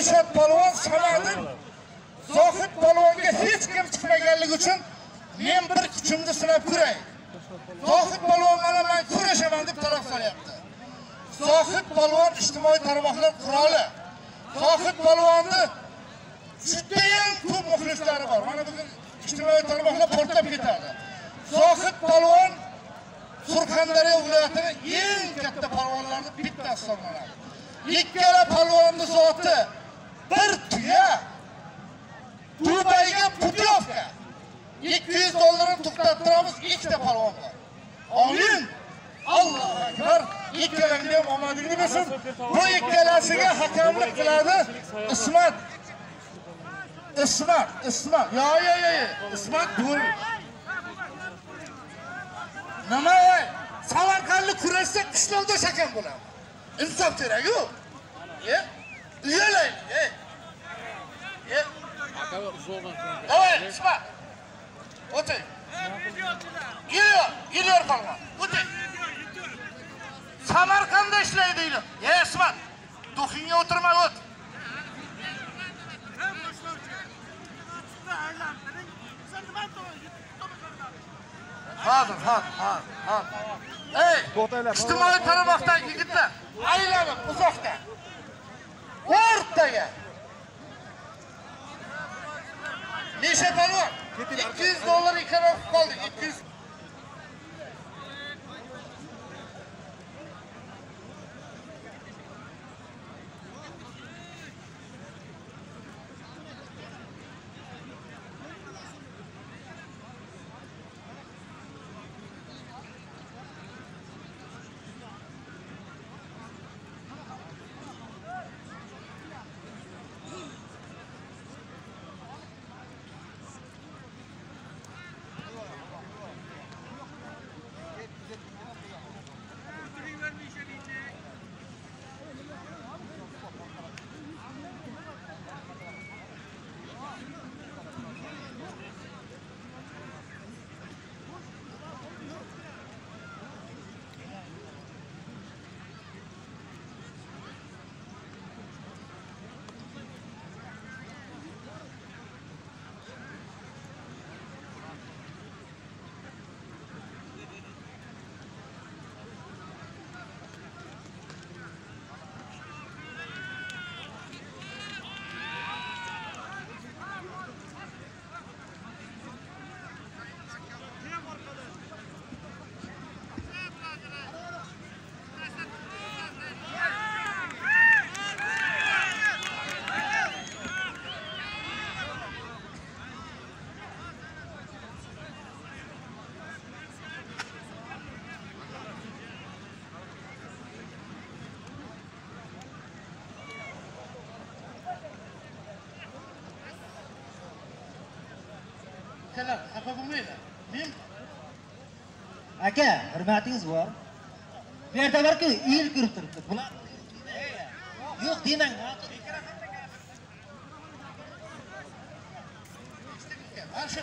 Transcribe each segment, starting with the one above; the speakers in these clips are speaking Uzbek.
Dilshod polvon Samadin Zohid polvonga hech kim chiqmaganligi uchun men bir kuchimni sinab ko'ray. Zohid polvon mana men kurashaman deb talab qilyapti. Zohid polvon ijtimoiy tarmoqlar quroli. Zohid polvonni judayam ko'p muxlislari bor. Mana bugun ijtimoiy tarmoqlar portlab ketadi. Zohid polvon Surxondaryo viloyatining eng katta palvonlaridan bittasi hisoblanadi. Ikkala polvonni zoti bir tuya Dubayga putyovka 200 dollarni to'xtattiramiz ikkita polvon bor. Omin. Allohu akbar. Ikkalangni ham omadingni bersin. Bu ikkalasiga hakamlik qiladi Ismat. Ismat, Ismat. Yo, yo, yo. Ismat dur. Nima ey? Samarqandlik kurashda qishloqda shakam bo'ladi. Insof kerak-ku. Ye? Uyalaylik, ey. Ye? Давай, Ismat. O'ting. Yur, yur palvon. O'ting. Samarqandda ishlaydi. Ey, Ismat. To'xingga o'tirma, o't. Hozir, hozir, hozir, hozir. Ey, ijtimoiy tarmoqdagi yigitlar, aylanib uzoqda. O'rtaga. Necha palvon? 200 dollar ikkalab qoldi. 200 akalar xafa bo'lmanglar. Men aka hurmatingiz bor. Bu yerda borku el ko'rib turibdi bular yo'q demang mana shu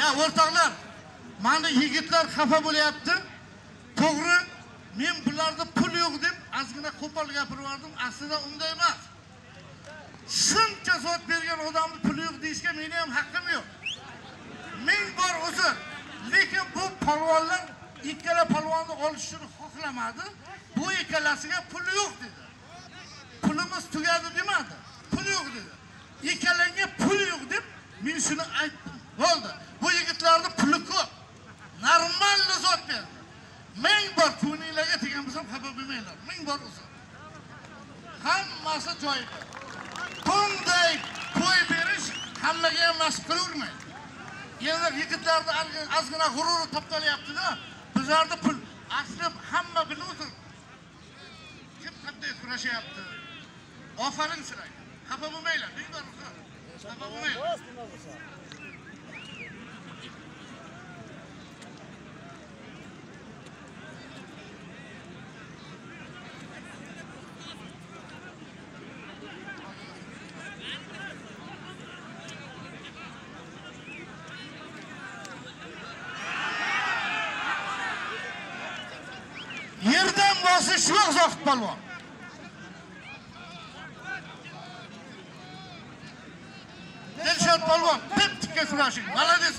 Ya o'rtoqlar, mana yigitlar xafa bo'lyapti. To'g'ri, men bularda pul yo'q deb ozgina qo'pol gapirdim. Aslida unday emas. Shuncha zot bergan odamni puli yo'q deyishga meni ham haqqim yo'q. Ming bor uzr Lekin bu polvonlar ikkala polvonni olishni xohlamadi. Bu ikkalasiga pul yo'q dedi. Pulimiz tugadi demadi. Pul yo'q dedi. ikkalangga pul yo'q deb men shuni aytdim. Bo'ldi. Bu yigitlarni puli ko'p. Normalni zot berdi. Ming bor ko'nglinglarga tegan bo'lsam xafa bo'lmanglar. Ming bor o'zi. Hammasi joyida. Bunday qo'y berish hammaga ham nasib qilavermaydi. Endi yigitlarni ozgina- g'ururi toptalyaptida bizlarni pul asli hamma bilib kim qanday kurashyapti ofarin sizlarga xafa bo'lmanglar bemalol xafa bo'lmanglar yerdan bosish yo'q zohid polvon dilshod polvon tip tikka kurashing молодец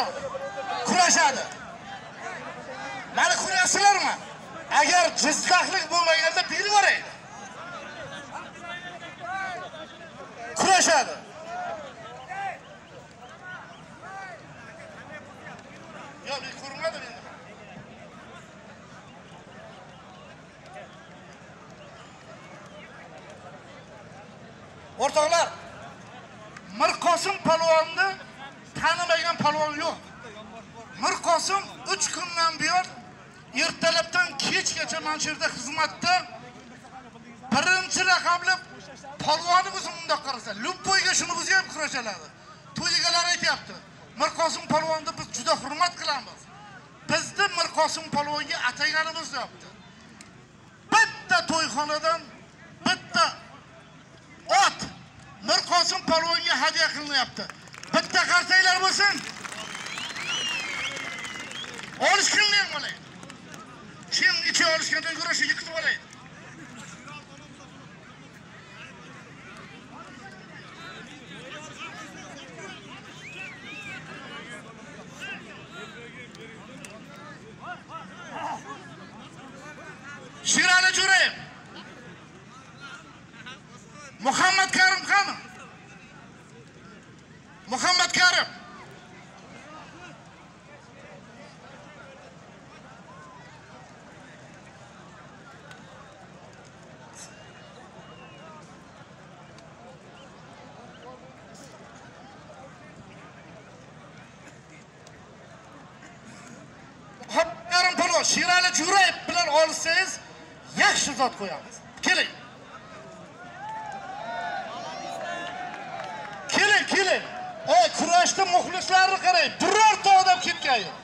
bo'ldi kurashadi. Mani ko'ryapsizlarmi agar jizzaxlik bo'lmaganda bilib yuboraydi kurashadi. Yo'q men ko'rmadim endi. O'rtoqlar mirqosim polvonni tanimagan polvon yo'q. Mirqosim uch kundan buyon ertalabdan kechgacha mana shu yerda xizmatda birinchi raqamli polvonni o'zi bundoq qarasa любойga shuni o'zi ham kurashaladi to'y egalari aytyapti mirqosim polvonni biz juda hurmat qilamiz. Bizni mirqosim polvonga ataganimiz deyapti bitta to'yxonadan bitta ot mirqosim polvonga hadya qilinyapti. Bitta qarsanglar bo'lsin. Olishganda ham bo'ladi kim ichi olishganda ko'ra yiqitib oladi Shirali Jo'rayev Muhammad Karim qani? Muhammad Karim. Muhammad Shirali Jo'rayev bilan olsangiz yaxshi zot qo'yamiz. Keling. Keling, keling. ey kurashni muxlislarni qarang birorta odam ketgani yo'q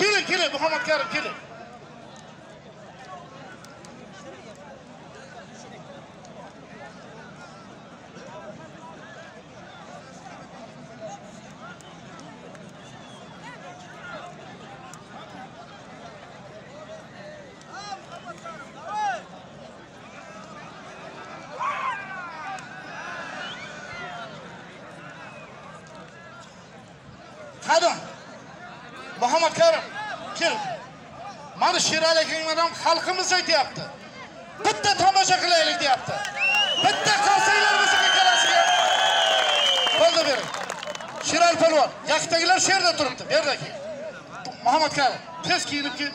keling keling muhammad karim keling qadim muhammad karim kel mana sherali akang xalqimiz aytyapti. Bitta tomosha qilaylik deyapti. Bitta qolsanglar bo'lsa ikkalasiga qo'lda bering. Sherali polvon yaktagilar shu yerda turibdi bu yerda keyin muhammad karim tez kiyinib kel